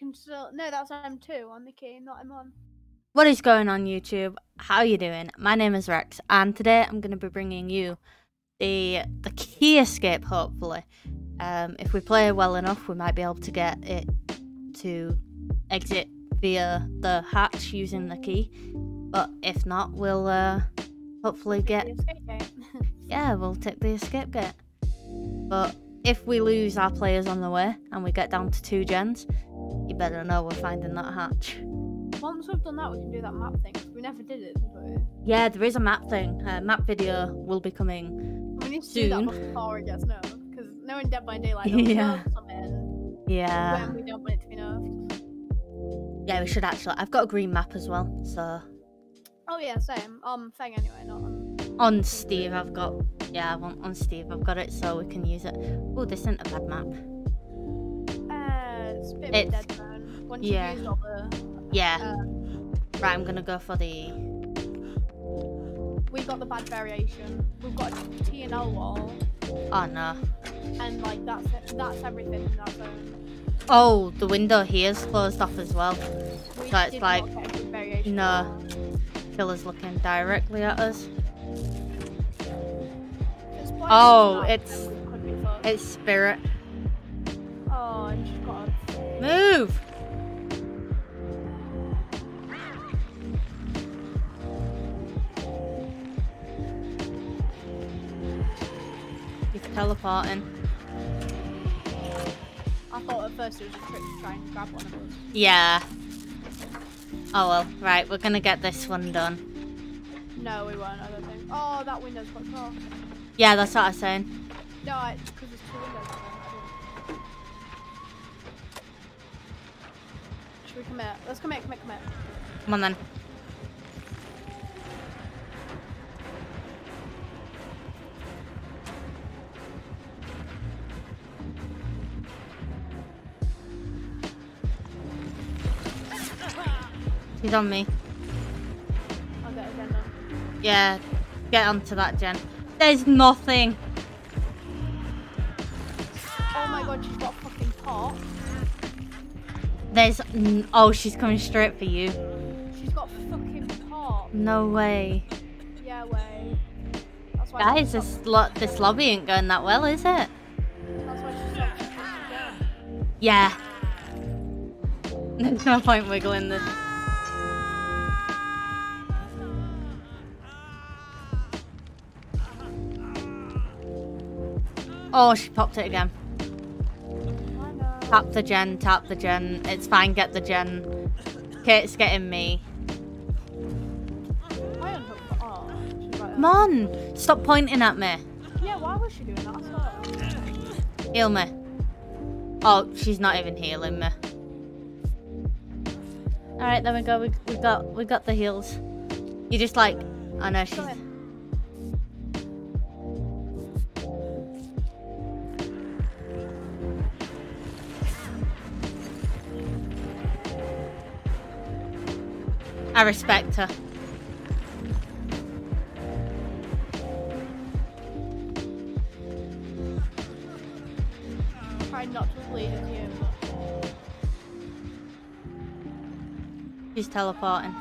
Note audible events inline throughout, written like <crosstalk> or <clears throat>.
can still no. That's M2 on the key, not M1. What is going on YouTube? How are you doing? My name is Wreckzz and today I'm going to be bringing you the the key escape hopefully. Um, if we play well enough we might be able to get it to exit via the hatch using the key. But if not we'll uh, hopefully get... <laughs> yeah, we'll take the escape gate. But if we lose our players on the way and we get down to two gens, you better know we're finding that hatch. Once we've done that, we can do that map thing. We never did it, but... Yeah, there is a map thing. Uh, map video will be coming we need to soon. do that before it gets nerfed. Because knowing Dead by Daylight, yeah. something yeah. when we don't want it to be nerfed. Yeah, we should actually. I've got a green map as well, so. Oh yeah, same. Um, thing anyway, not on. On Steve, I've got. Yeah, on, on Steve, I've got it, so we can use it. Oh, this isn't a bad map. It's a bit it's, dead zone. Once yeah. you've used all the yeah. Uh, right, I'm gonna go for the. We got the bad variation. We've got a T and L wall. Oh no. And like that's it. That's everything in that zone. Oh, the window here is closed off as well. We so it's like no. Killer's looking directly at us. Oh, it's it's spirit. Move. teleporting. I thought at first it was a trick to try and grab one of us. Yeah. Oh well, right, we're gonna get this one done. No, we won't, I don't think. Oh, that window's got off. Yeah, that's what I was saying. No, it's because there's two windows we commit? Let's commit, commit, commit. Come on then. He's on me. I'll get a gen on. Yeah, get onto that gen. There's nothing. Oh my god, she's got a fucking pop. There's... Oh, she's coming straight for you. She's got fucking pop. No way. Yeah, way. That's why Guys, this, lo this lobby ain't going that well, is it? Yeah. There's no point wiggling this. Oh, she popped it again. Tap the gen, tap the gen. It's fine, get the gen. Kate's getting me. Come on! Stop pointing at me. Yeah, why was she doing that? Heal me. Oh, she's not even healing me. Alright, there we go. We, we got we got the heals. You just like I know she's I respect her. Try not to bleed you. She's teleporting.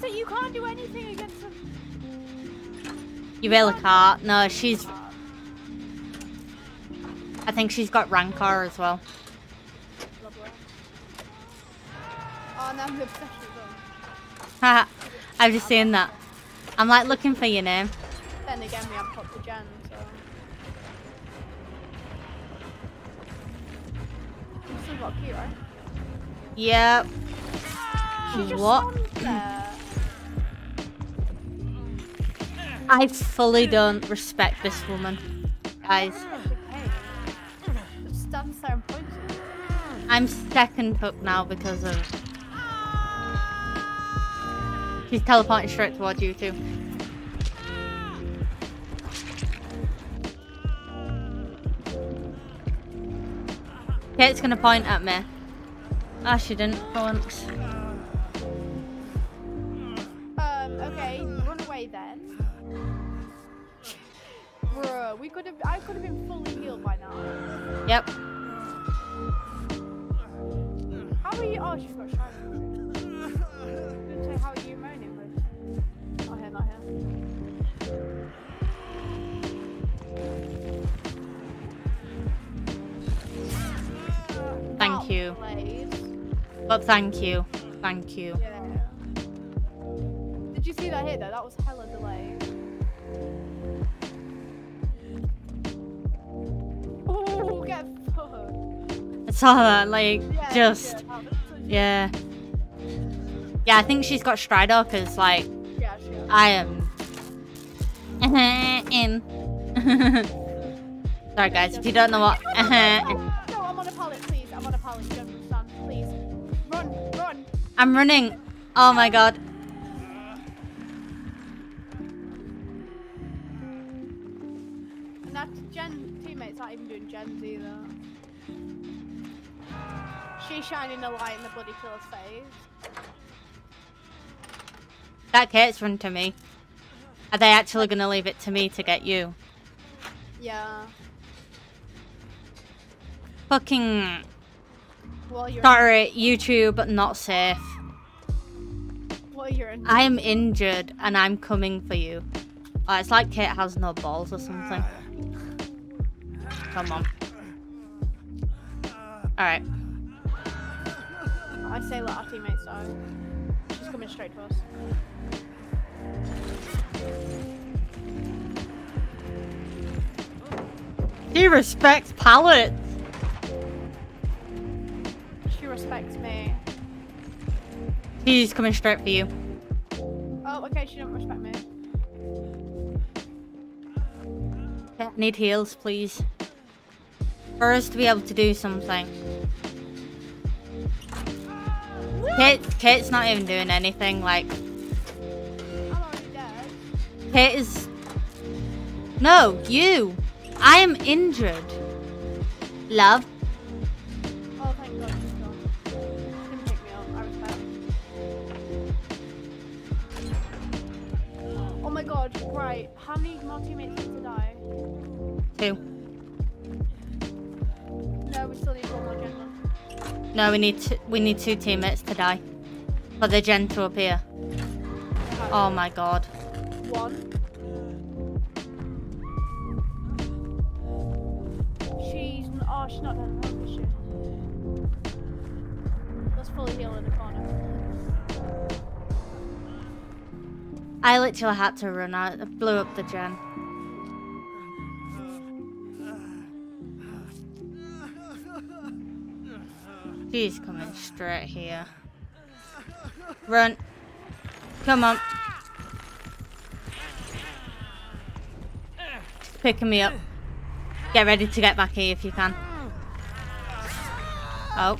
That you can't do anything against them. You really can't. No, she's... I think she's got Rancor as well. Oh, now I'm obsessed <laughs> I've just seen that. I'm like looking for your name. Then again, we have popped the gen, so. You still got key, right? Yep. what? I fully don't respect this woman, guys. I'm second hook now because of He's teleporting straight towards you too. Kate's gonna point at me. Ah, she didn't for once. Um, okay, run away then. Bruh, we could have, I could have been fully healed by now. Yep. How are you? Oh, she's got shine. You. But thank you. Thank you. Yeah. Did you see that hit though? That was hella delayed. Oh, get fucked. I saw that, like, Yeah, just. yeah, that was such a- Yeah. Yeah, I think she's got Stridor because, like, Yeah. I am. Uh-huh, in. <laughs> Sorry, guys, if you don't know what. Uh-huh, I'm running. Oh my god. And that gen teammates aren't even doing gens either. She's shining a light in the bloody killer's face. That Kate's run to me. Are they actually going to leave it to me to get you? Yeah. Fucking. Well, you're. Sorry, YouTube, not safe. You're. I am injured and I'm coming for you. Oh, it's like Kate has no balls or something. Come on. Alright. I say let our teammates know. She's coming straight to us. He respects pallets. He's coming straight for you. Oh, okay, she don't respect me. Okay, I need heals, please. For us to be able to do something. Kate, Kate's not even doing anything. Like, I'm already dead. Kate is. No, you. I am injured. Love. My God! Right, how many more teammates need to die? Two. No, we still need one more gen. No, we need to, we need two teammates to die for the gen to appear. Oh my god. One. She's oh, she's not done health, is she? Let's fully heal in the corner. I literally had to run out. I blew up the gen. He's coming straight here. Run. Come on. Picking me up. Get ready to get back here if you can. Oh.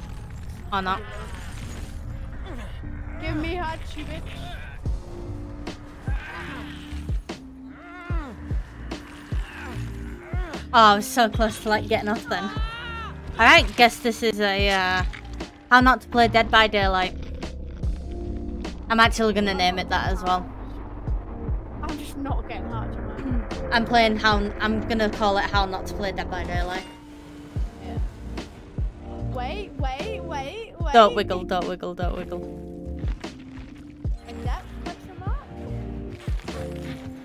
Or not. Give me Hachi, bitch. Oh, I was so close to like getting off then. Alright, guess this is a uh, how not to play Dead by Daylight. I'm actually gonna name it that as well. I'm just not getting man. <clears throat> I'm playing how I'm gonna call it how not to play Dead by Daylight. Yeah. Wait, wait, wait, wait. Don't wiggle, don't wiggle, don't wiggle. And that question mark?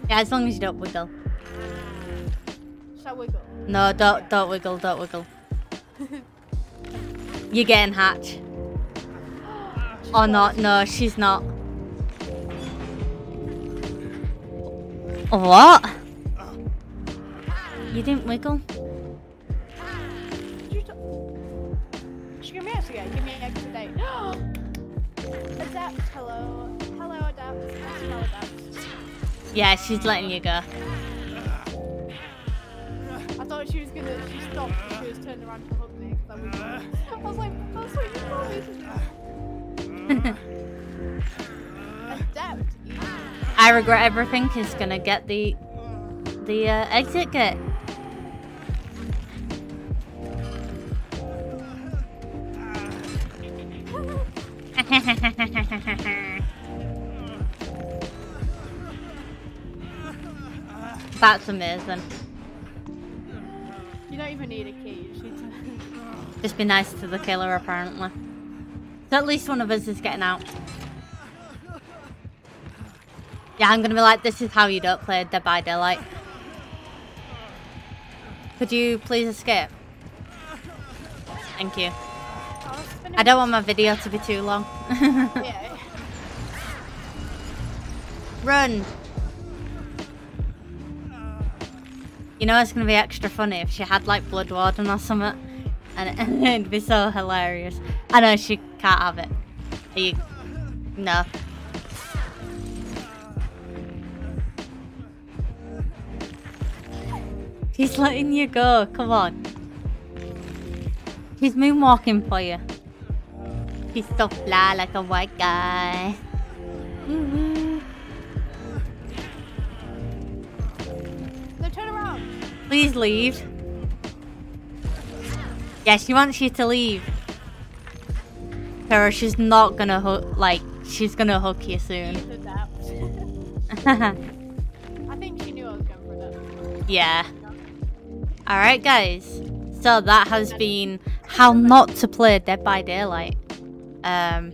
Yeah, as long as you don't wiggle. I wiggle? No, don't don't wiggle, don't wiggle. <laughs> You're getting hatch. Or not, no, she's not. What? You didn't wiggle? Did you t- She give me X again. Give me X today. Adapt. Hello. Hello, Adapt. I smell Adapt. Yeah, she's letting you go. Gonna. She stopped. and She was turned around to hug me. 'cause I was, I was like, that's what you told me. Adapt. I regret everything is gonna get the the uh, exit gate. <laughs> That's amazing. You don't even need a key. You just need to. Just be nice to the killer, apparently. So at least one of us is getting out. Yeah, I'm gonna be like, this is how you don't play Dead by Daylight. Could you please escape? Thank you. I I don't want my video to be too long. <laughs> Yeah. Run! You know it's gonna be extra funny if she had like Blood Warden or something. And, <laughs> and it'd be so hilarious. I know she can't have it. Are you... No. He's letting you go, come on. He's moonwalking for you. He's so fly like a white guy. Woo-woo. No, Please leave. Yeah, she wants you to leave. Sarah, she's not gonna hook, like, she's gonna hook you soon. <laughs> I think she knew I was going for that. yeah. Alright, guys. So that has been how not to play Dead by Daylight. Um,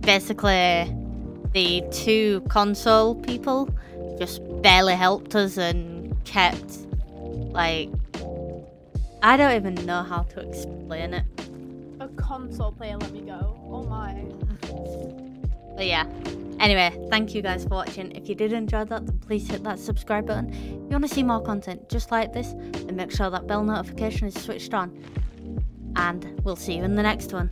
basically, the two console people just barely helped us and kept, like, I don't even know how to explain it. A console player let me go. Oh my. But yeah. Anyway, thank you guys for watching. If you did enjoy that, then please hit that subscribe button. If you want to see more content just like this, then make sure that bell notification is switched on. And we'll see you in the next one.